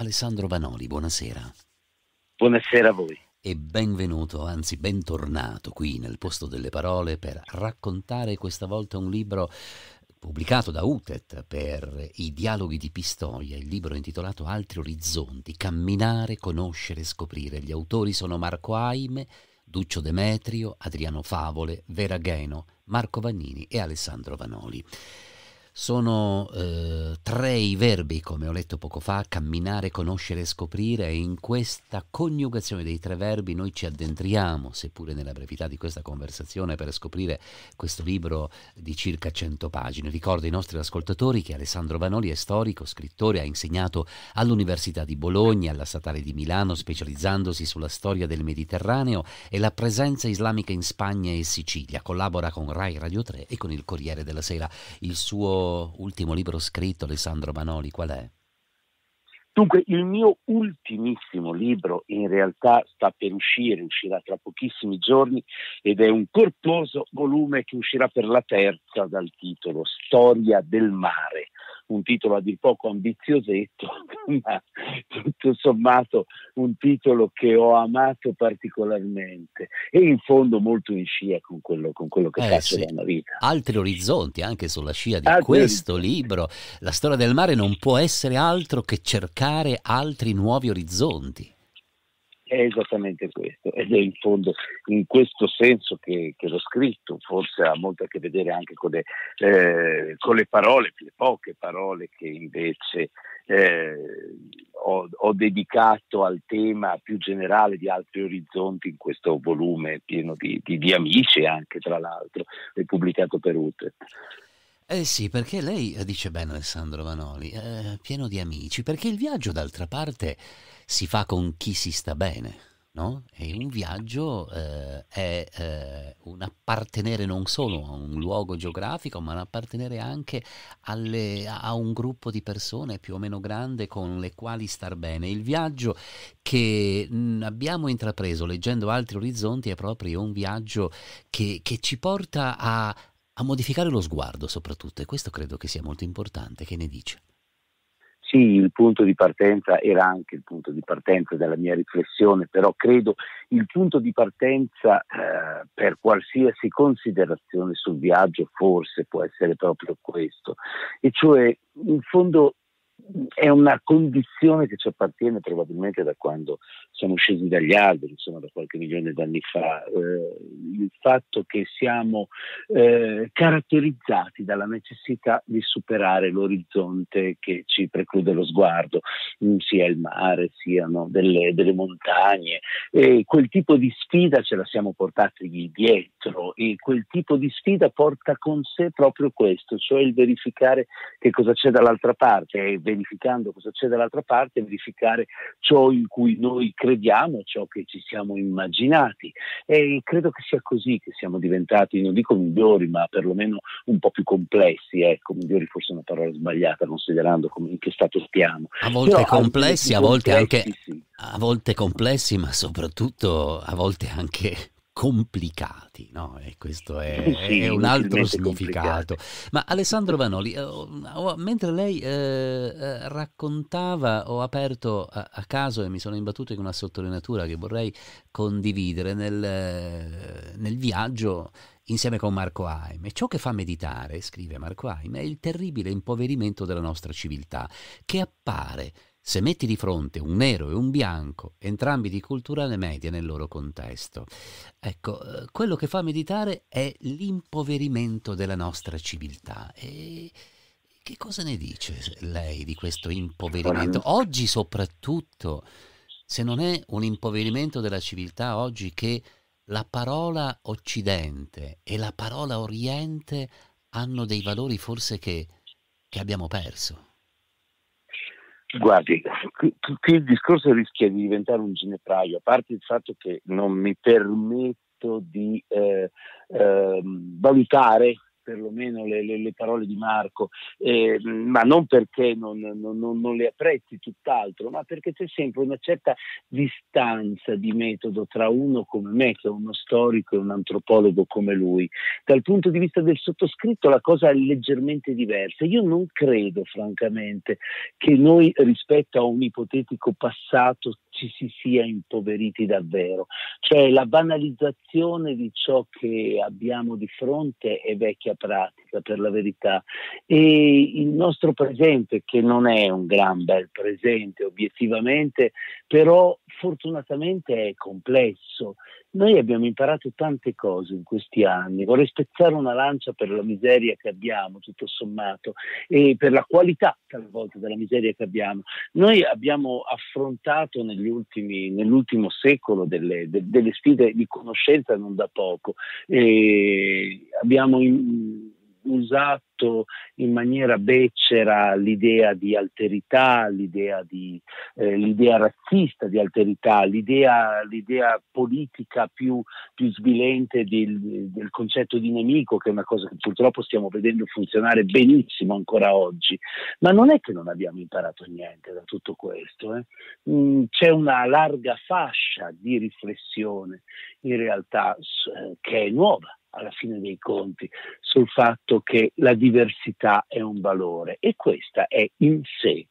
Alessandro Vanoli, buonasera. Buonasera a voi. E benvenuto, anzi bentornato qui nel posto delle parole per raccontare questa volta un libro pubblicato da UTET per i dialoghi di Pistoia, il libro intitolato Altri orizzonti, camminare, conoscere, scoprire. Gli autori sono Marco Aime, Duccio Demetrio, Adriano Favole, Vera Gheno, Marco Vannini e Alessandro Vanoli. Sono eh, tre i verbi, come ho letto poco fa, camminare, conoscere e scoprire, e in questa coniugazione dei tre verbi noi ci addentriamo, seppure nella brevità di questa conversazione, per scoprire questo libro di circa 100 pagine. Ricordo ai nostri ascoltatori che Alessandro Vanoli è storico, scrittore, ha insegnato all'Università di Bologna, alla Statale di Milano, specializzandosi sulla storia del Mediterraneo e la presenza islamica in Spagna e Sicilia. Collabora con Rai Radio 3 e con il Corriere della Sera. Il suo ultimo libro scritto, Alessandro Manoli, qual è? Dunque, il mio ultimissimo libro in realtà sta per uscire, uscirà tra pochissimi giorni ed è un corposo volume che uscirà per la terza dal titolo Storia del mare un titolo a dir poco ambiziosetto, ma tutto sommato un titolo che ho amato particolarmente e in fondo molto in scia con quello, con quello che eh, faccio sì. nella vita. Altri orizzonti anche sulla scia di altri questo orizzonti. libro. La storia del mare non può essere altro che cercare altri nuovi orizzonti. È esattamente questo ed è in fondo in questo senso che, che l'ho scritto, forse ha molto a che vedere anche con le, eh, con le parole, le poche parole che invece eh, ho, ho, dedicato al tema più generale di altri orizzonti in questo volume pieno di, di, di amici anche tra l'altro, pubblicato per UTE. Eh sì, perché lei eh, dice bene Alessandro Vanoli, è pieno di amici, perché il viaggio d'altra parte si fa con chi si sta bene, no? E un viaggio eh, è eh, un appartenere non solo a un luogo geografico, ma un appartenere anche alle, a un gruppo di persone più o meno grande con le quali star bene. Il viaggio che mh, abbiamo intrapreso leggendo altri orizzonti è proprio un viaggio che, che ci porta a a modificare lo sguardo soprattutto e questo credo che sia molto importante. Che ne dice? Sì, il punto di partenza era anche il punto di partenza della mia riflessione, però credo il punto di partenza eh, per qualsiasi considerazione sul viaggio forse può essere proprio questo, e cioè in fondo è una condizione che ci appartiene probabilmente da quando siamo scesi dagli alberi, insomma da qualche milione d'anni fa, eh, il fatto che siamo eh, caratterizzati dalla necessità di superare l'orizzonte che ci preclude lo sguardo, mm, sia il mare, siano delle, delle montagne, e quel tipo di sfida ce la siamo portati dietro e quel tipo di sfida porta con sé proprio questo, cioè il verificare che cosa c'è dall'altra parte e verificando cosa c'è dall'altra parte, verificare ciò in cui noi crediamo, ciò che ci siamo immaginati. E credo che sia così che siamo diventati, non dico migliori, ma perlomeno un po' più complessi. Ecco, migliori forse è una parola sbagliata, considerando in che stato stiamo. A volte Però, complessi, a volte complessi, anche... Sì. A volte complessi, ma soprattutto a volte anche complicati, no? E questo è, sì, è un altro significato. Complicati. Ma Alessandro Vanoli, eh, oh, mentre lei eh, eh, raccontava, ho aperto a, a, caso e mi sono imbattuto in una sottolineatura che vorrei condividere nel, eh, nel viaggio insieme con Marco Haim. ciò che fa meditare, scrive Marco Haim, è il terribile impoverimento della nostra civiltà, che appare se metti di fronte un nero e un bianco, entrambi di culturale media nel loro contesto. Ecco, eh, quello che fa meditare è l'impoverimento della nostra civiltà. E che cosa ne dice lei di questo impoverimento? Oggi soprattutto, se non è un impoverimento della civiltà oggi che la parola Occidente e la parola Oriente hanno dei valori forse che, che abbiamo perso. Guardi, qui il discorso rischia di diventare un ginepraio, a parte il fatto che non mi permetto di eh, eh, valutare perlomeno le, le, le parole di Marco, eh, ma non perché non, non, non, le apprezzi tutt'altro, ma perché c'è sempre una certa distanza di metodo tra uno come me, che è uno storico, e un antropologo come lui. Dal punto di vista del sottoscritto la cosa è leggermente diversa. Io non credo, francamente, che noi rispetto a un ipotetico passato ci si sia impoveriti davvero. Cioè la banalizzazione di ciò che abbiamo di fronte è vecchia pratica per la verità e il nostro presente che non è un gran bel presente obiettivamente, però fortunatamente è complesso. Noi abbiamo imparato tante cose in questi anni, vorrei spezzare una lancia per la miseria che abbiamo, tutto sommato, e per la qualità talvolta della miseria che abbiamo. Noi abbiamo affrontato ultimi, nell'ultimo secolo delle, de, delle, sfide di conoscenza non da poco, e abbiamo in, usato in maniera becera l'idea di alterità, l'idea, di, eh, l'idea razzista di alterità, l'idea, l'idea politica più, più svilente del, del, concetto di nemico, che è una cosa che purtroppo stiamo vedendo funzionare benissimo ancora oggi. Ma non è che non abbiamo imparato niente da tutto questo. Eh? Mm, c'è una larga fascia di riflessione in realtà eh, che è nuova alla fine dei conti sul fatto che la diversità è un valore e questa è in sé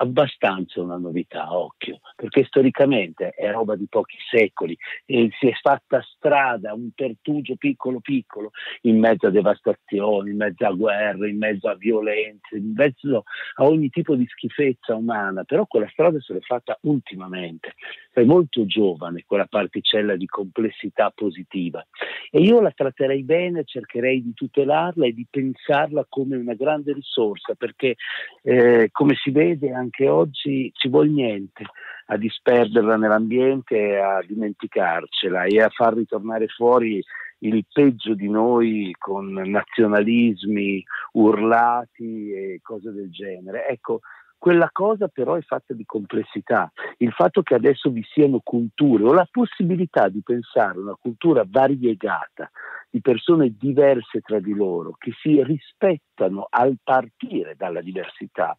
abbastanza una novità, occhio, perché storicamente è roba di pochi secoli e si è fatta strada, un pertugio piccolo piccolo, in mezzo a devastazioni, in mezzo a guerre, in mezzo a violenze, in mezzo a ogni tipo di schifezza umana, però quella strada se l'è fatta ultimamente, sei molto giovane quella particella di complessità positiva e io la tratterei bene, cercherei di tutelarla e di pensarla come una grande risorsa, perché eh, come si vede anche anche oggi ci vuole niente a disperderla nell'ambiente a dimenticarcela e a far ritornare fuori il peggio di noi con nazionalismi urlati e cose del genere. Ecco, quella cosa però è fatta di complessità. Il fatto che adesso vi siano culture o la possibilità di pensare una cultura variegata, di persone diverse tra di loro, che si rispettano al partire dalla diversità,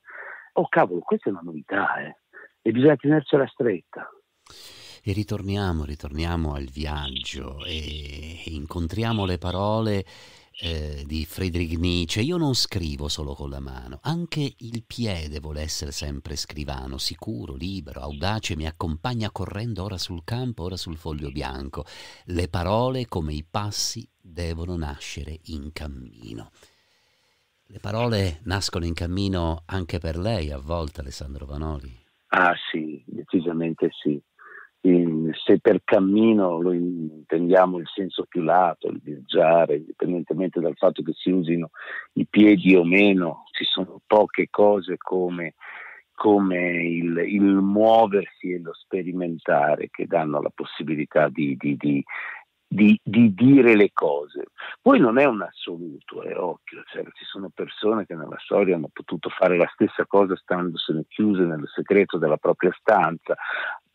Oh cavolo, questa è una novità, eh? E bisogna tenercela stretta. E ritorniamo, ritorniamo al viaggio e incontriamo le parole eh, di Friedrich Nietzsche. Io non scrivo solo con la mano, anche il piede vuole essere sempre scrivano, sicuro, libero, audace, mi accompagna correndo ora sul campo, ora sul foglio bianco. Le parole, come i passi, devono nascere in cammino. Le parole nascono in cammino anche per lei a volte, Alessandro Vanoli? Ah sì, decisamente sì. In, se per cammino lo intendiamo il senso più lato, il viaggiare, indipendentemente dal fatto che si usino i piedi o meno, ci sono poche cose come, come il, il, muoversi e lo sperimentare che danno la possibilità di, di, di di, di, dire le cose. Poi non è un assoluto, è occhio, cioè, ci sono persone che nella storia hanno potuto fare la stessa cosa standosene chiuse nel segreto della propria stanza,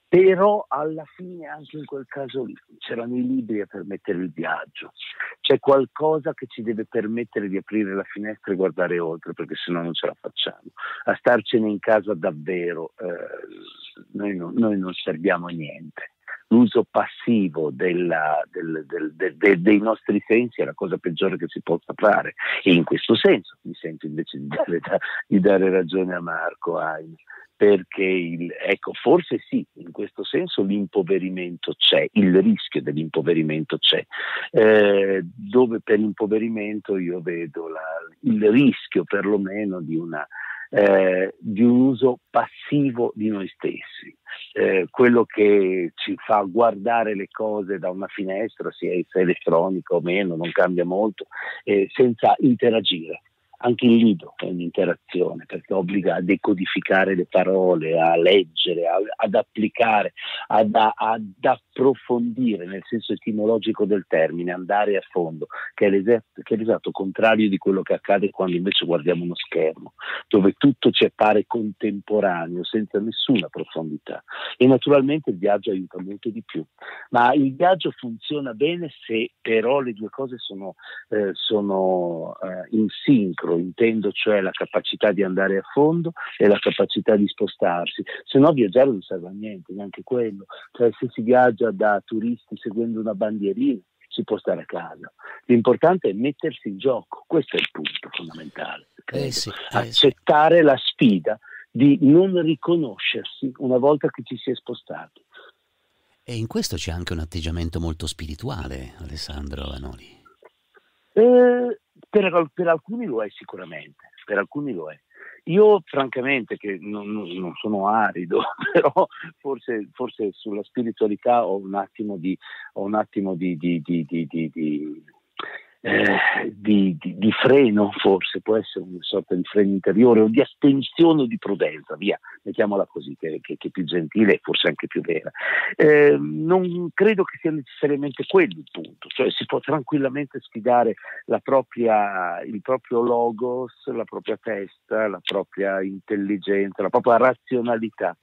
però alla fine anche in quel caso lì c'erano i libri a permettere il viaggio, c'è qualcosa che ci deve permettere di aprire la finestra e guardare oltre, perché sennò non ce la facciamo. A starcene in casa davvero eh, noi, non, noi non serviamo a niente l'uso passivo della, del, del, del, dei nostri sensi è la cosa peggiore che si possa fare. E in questo senso mi sento invece di dare, di dare ragione a Marco Hain perché il, ecco, forse sì, in questo senso l'impoverimento c'è, il rischio dell'impoverimento c'è, eh, dove per impoverimento io vedo la, il rischio perlomeno di una eh, di un uso passivo di noi stessi, eh, quello che ci fa guardare le cose da una finestra, sia elettronica o meno, non cambia molto, eh, senza interagire. Anche il libro è un'interazione perché obbliga a decodificare le parole, a leggere, a, ad applicare, ad, ad approfondire nel senso etimologico del termine, andare a fondo, che è, che è l'esatto contrario di quello che accade quando invece guardiamo uno schermo, dove tutto ci appare contemporaneo, senza nessuna profondità. E naturalmente il viaggio aiuta molto di più. Ma il viaggio funziona bene se però le due cose sono, eh, sono eh, in sincro, intendo cioè la capacità di andare a fondo e la capacità di spostarsi, se no viaggiare non serve a niente, neanche quello, cioè se si viaggia da turisti seguendo una bandierina si può stare a casa, l'importante è mettersi in gioco, questo è il punto fondamentale, eh sì, eh accettare sì. la sfida di non riconoscersi una volta che ci si è spostati. E in questo c'è anche un atteggiamento molto spirituale, Alessandro Vanoli. Eh, per, per, alcuni lo è sicuramente, per alcuni lo è. Io francamente, che non, non sono arido, però forse, forse, sulla spiritualità ho un attimo di, un attimo di, di, di eh, di, di, di, freno, forse può essere una sorta di freno interiore o di astensione o di prudenza, via, mettiamola così, che, che, che è più gentile e forse anche più vera. Eh, non credo che sia necessariamente quello il punto, cioè si può tranquillamente sfidare propria, il proprio logos, la propria testa, la propria intelligenza, la propria razionalità,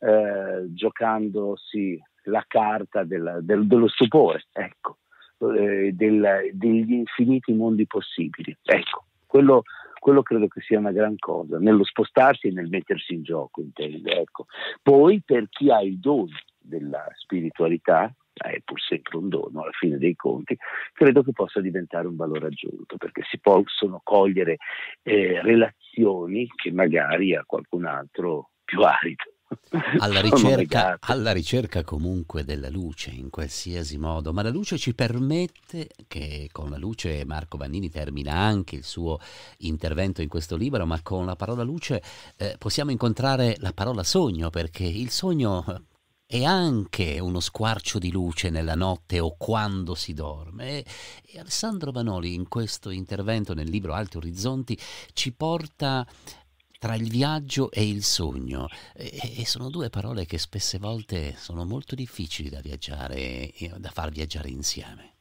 eh, giocandosi la carta del, del, dello stupore, ecco eh, del, degli infiniti mondi possibili. Ecco, quello, quello, credo che sia una gran cosa, nello spostarsi e nel mettersi in gioco, intendo. Ecco. Poi per chi ha il dono della spiritualità, è pur sempre un dono alla fine dei conti, credo che possa diventare un valore aggiunto, perché si possono cogliere eh, relazioni che magari a qualcun altro più arido alla ricerca, alla ricerca, comunque della luce in qualsiasi modo, ma la luce ci permette, che con la luce Marco Vannini termina anche il suo intervento in questo libro, ma con la parola luce eh, possiamo incontrare la parola sogno, perché il sogno è anche uno squarcio di luce nella notte o quando si dorme. E, Alessandro Vanoli in questo intervento nel libro Alti Orizzonti ci porta tra il viaggio e il sogno e, e, sono due parole che spesse volte sono molto difficili da viaggiare, da far viaggiare insieme.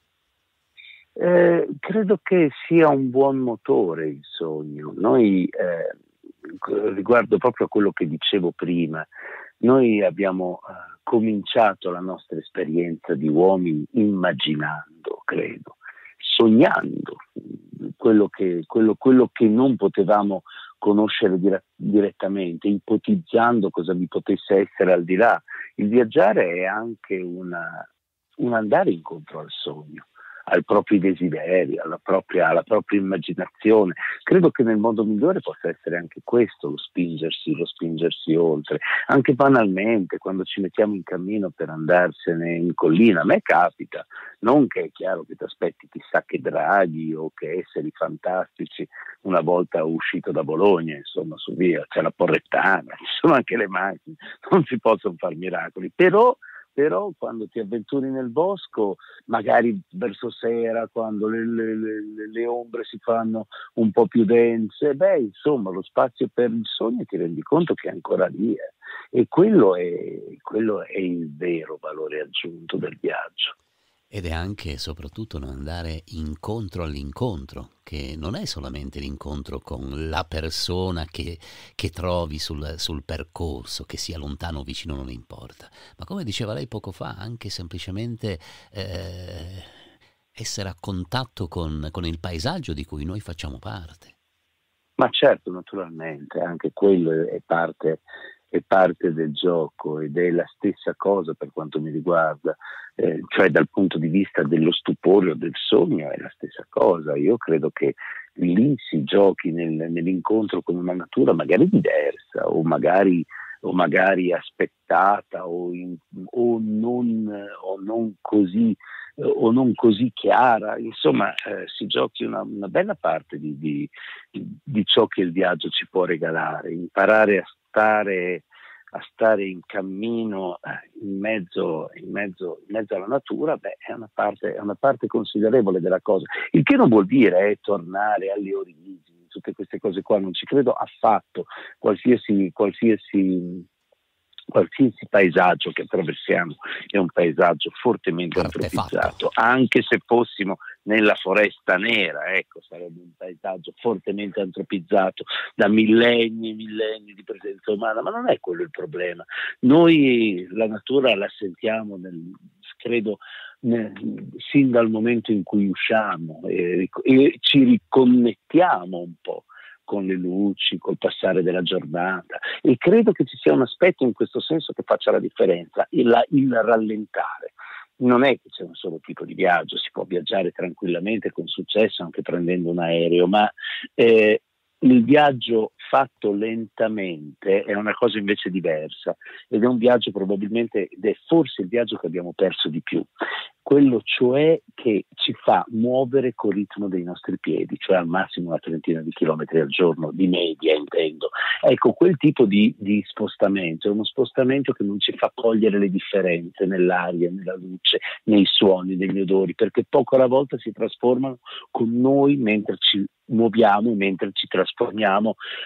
Eh, credo che sia un buon motore il sogno. Noi, eh, riguardo proprio a quello che dicevo prima, noi abbiamo eh, cominciato la nostra esperienza di uomini immaginando, credo, sognando quello che, quello, quello che non potevamo conoscere dire- direttamente, ipotizzando cosa vi potesse essere al di là. Il viaggiare è anche una, un andare incontro al sogno ai propri desideri, alla propria, alla propria, immaginazione. Credo che nel modo migliore possa essere anche questo, lo spingersi, lo spingersi oltre. Anche banalmente, quando ci mettiamo in cammino per andarsene in collina, a me capita, non che è chiaro che ti aspetti chissà che draghi o che esseri fantastici una volta uscito da Bologna, insomma, su via, c'è la Porrettana, ci sono anche le macchine, non si possono fare miracoli, però però quando ti avventuri nel bosco, magari verso sera, quando le, le, le, le, ombre si fanno un po' più dense, beh, insomma, lo spazio per il sogno ti rendi conto che è ancora lì. Eh. E quello è, quello è il vero valore aggiunto del viaggio. Ed è anche e soprattutto non andare incontro all'incontro, che non è solamente l'incontro con la persona che, che trovi sul, sul, percorso, che sia lontano o vicino non importa, ma come diceva lei poco fa, anche semplicemente eh, essere a contatto con, con il paesaggio di cui noi facciamo parte. Ma certo, naturalmente, anche quello è parte è parte del gioco ed è la stessa cosa per quanto mi riguarda, eh, cioè dal punto di vista dello stupore o del sogno è la stessa cosa. Io credo che lì si giochi nel, nell'incontro con una natura magari diversa o magari, o magari aspettata o, in, o, non, o, non, così o non così chiara, insomma eh, si giochi una, una bella parte di, di, di, ciò che il viaggio ci può regalare, imparare a stare, a stare in cammino eh, in mezzo, in, mezzo, in mezzo, alla natura, beh, è una, parte, è una parte considerevole della cosa. Il che non vuol dire eh, tornare alle origini, tutte queste cose qua, non ci credo affatto. Qualsiasi, qualsiasi qualsiasi paesaggio che attraversiamo è un paesaggio fortemente antropizzato, anche se fossimo nella foresta nera, ecco, sarebbe un paesaggio fortemente antropizzato da millenni e millenni di presenza umana, ma non è quello il problema. Noi la natura la sentiamo, nel, credo, nel, sin dal momento in cui usciamo e, e ci riconnettiamo un po' con le luci, col passare della giornata e credo che ci sia un aspetto in questo senso che faccia la differenza, il, il rallentare. Non è che c'è un solo tipo di viaggio, si può viaggiare tranquillamente con successo anche prendendo un aereo, ma eh, il viaggio fatto lentamente è una cosa invece diversa ed è un viaggio probabilmente ed è forse il viaggio che abbiamo perso di più quello cioè che ci fa muovere col ritmo dei nostri piedi, cioè al massimo una trentina di chilometri al giorno, di media intendo. Ecco, quel tipo di, di spostamento è uno spostamento che non ci fa cogliere le differenze nell'aria, nella luce, nei suoni, negli odori, perché poco alla volta si trasformano con noi mentre ci muoviamo mentre ci trasformiamo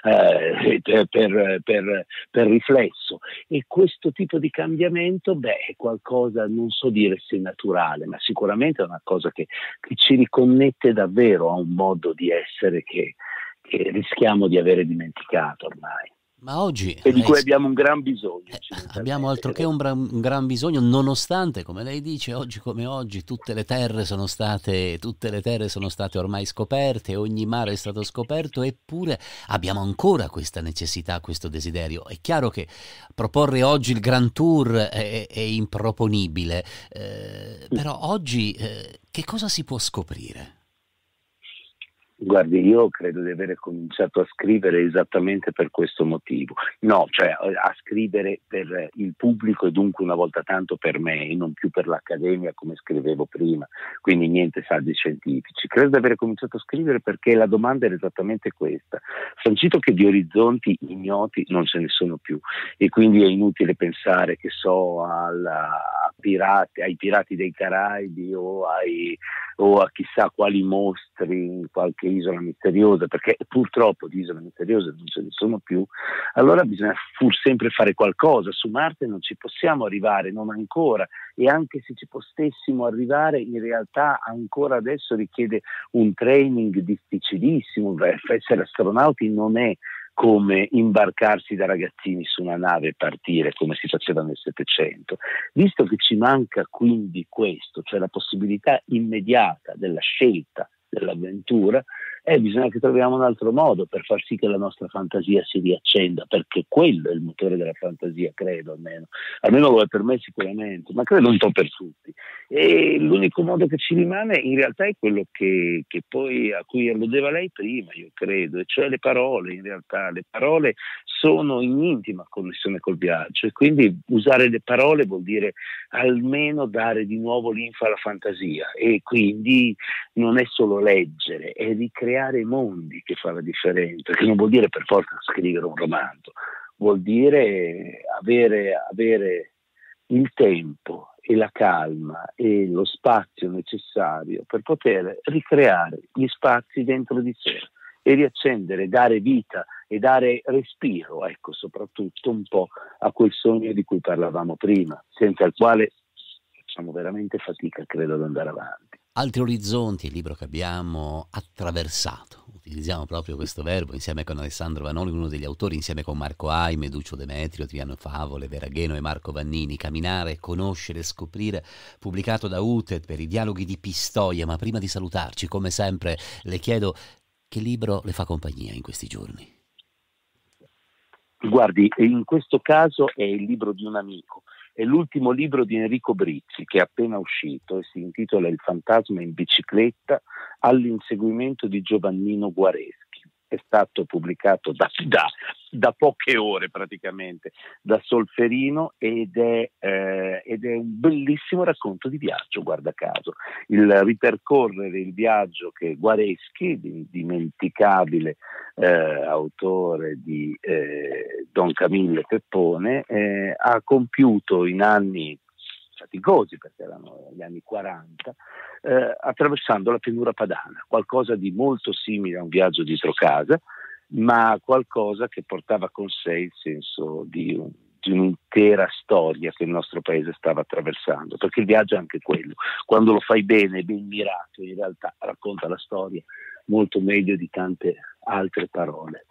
eh, per, per, per, riflesso. E questo tipo di cambiamento, beh, è qualcosa, non so dire se naturale, ma sicuramente è una cosa che, che ci riconnette davvero a un modo di essere che, che rischiamo di avere dimenticato ormai. Ma oggi... E di cui abbiamo un gran bisogno. Eh, abbiamo altro che un, bra- un, gran bisogno, nonostante, come lei dice, oggi come oggi tutte le terre sono state, tutte le terre sono state ormai scoperte, ogni mare è stato scoperto, eppure abbiamo ancora questa necessità, questo desiderio. È chiaro che proporre oggi il Grand Tour è, è improponibile, eh, però oggi eh, che cosa si può scoprire? Guardi, io credo di aver cominciato a scrivere esattamente per questo motivo. No, cioè a scrivere per il pubblico e dunque una volta tanto per me e non più per l'accademia come scrivevo prima, quindi niente saggi scientifici. Credo di aver cominciato a scrivere perché la domanda era esattamente questa. Sancito che di orizzonti ignoti non ce ne sono più e quindi è inutile pensare che so alla, pirati, ai pirati dei Caraibi o, ai, o a chissà quali mostri in qualche isola misteriosa, perché purtroppo di isole misteriose non ce ne sono più, allora bisogna pur sempre fare qualcosa. Su Marte non ci possiamo arrivare, non ancora, e anche se ci potessimo arrivare, in realtà ancora adesso richiede un training difficilissimo. Essere astronauti non è come imbarcarsi da ragazzini su una nave e partire come si faceva nel Settecento. Visto che ci manca quindi questo, cioè la possibilità immediata della scelta dell'avventura, eh, bisogna che troviamo un altro modo per far sì che la nostra fantasia si riaccenda, perché quello è il motore della fantasia, credo almeno. Almeno per me sicuramente, ma credo un po' per tutti. E l'unico modo che ci rimane in realtà è quello che, che poi a cui alludeva lei prima, io credo, e cioè le parole in realtà. Le parole sono in intima connessione col viaggio e quindi usare le parole vuol dire almeno dare di nuovo linfa alla fantasia e quindi non è solo leggere, è ricreare mondi che fa la differenza, che non vuol dire per forza scrivere un romanzo, vuol dire avere, avere il tempo e la calma e lo spazio necessario per poter ricreare gli spazi dentro di sé e riaccendere, dare vita e dare respiro, ecco, soprattutto un po' a quel sogno di cui parlavamo prima, senza il quale facciamo veramente fatica, credo, ad andare avanti. Altri orizzonti, il libro che abbiamo attraversato, utilizziamo proprio questo verbo insieme con Alessandro Vanoli, uno degli autori, insieme con Marco Aime, Duccio Demetrio, Triano Favole, Veragheno e Marco Vannini, Camminare, Conoscere, Scoprire, pubblicato da UTED per i dialoghi di Pistoia. Ma prima di salutarci, come sempre, le chiedo che libro le fa compagnia in questi giorni? Guardi, in questo caso è il libro di un amico, è l'ultimo libro di Enrico Brizzi che è appena uscito e si intitola Il fantasma in bicicletta all'inseguimento di Giovannino Guareschi è stato pubblicato da, da, da, poche ore praticamente da Solferino ed è, eh, ed è, un bellissimo racconto di viaggio, guarda caso. Il ripercorrere il viaggio che Guareschi, dimenticabile eh, autore di eh, Don Camillo Peppone, eh, ha compiuto in anni faticosi perché erano gli anni 40, eh, attraversando la pianura padana, qualcosa di molto simile a un viaggio dietro casa, ma qualcosa che portava con sé il senso di un di un'intera storia che il nostro paese stava attraversando, perché il viaggio è anche quello, quando lo fai bene, ben mirato, in realtà racconta la storia molto meglio di tante altre parole.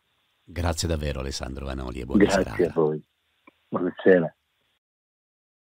Grazie davvero Alessandro Vanoli e buona Grazie serata. a voi. Buonasera.